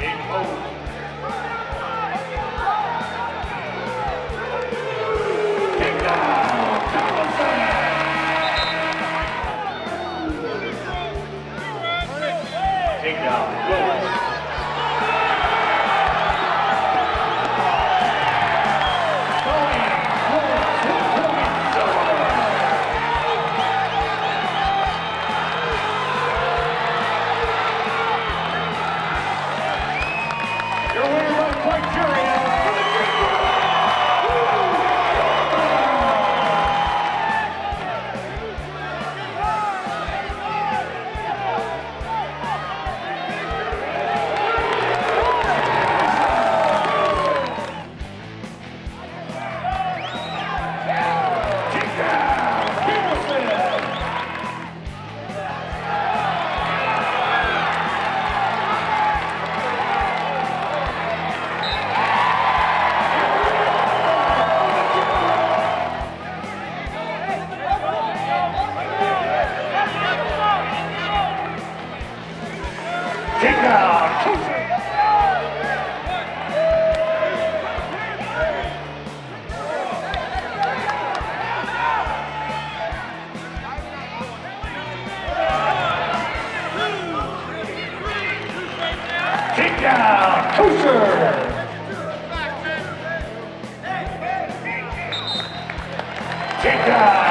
Game over. Takedown, kosher. Takedown.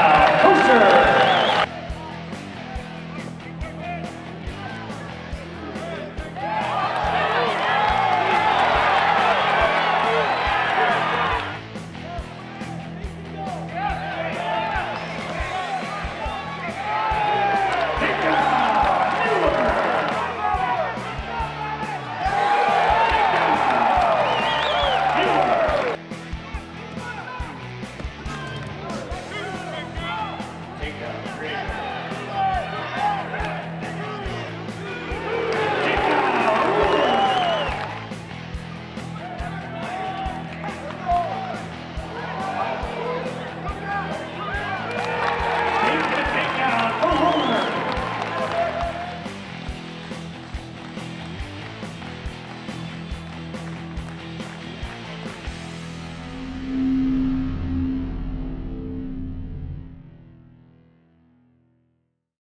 go. Great.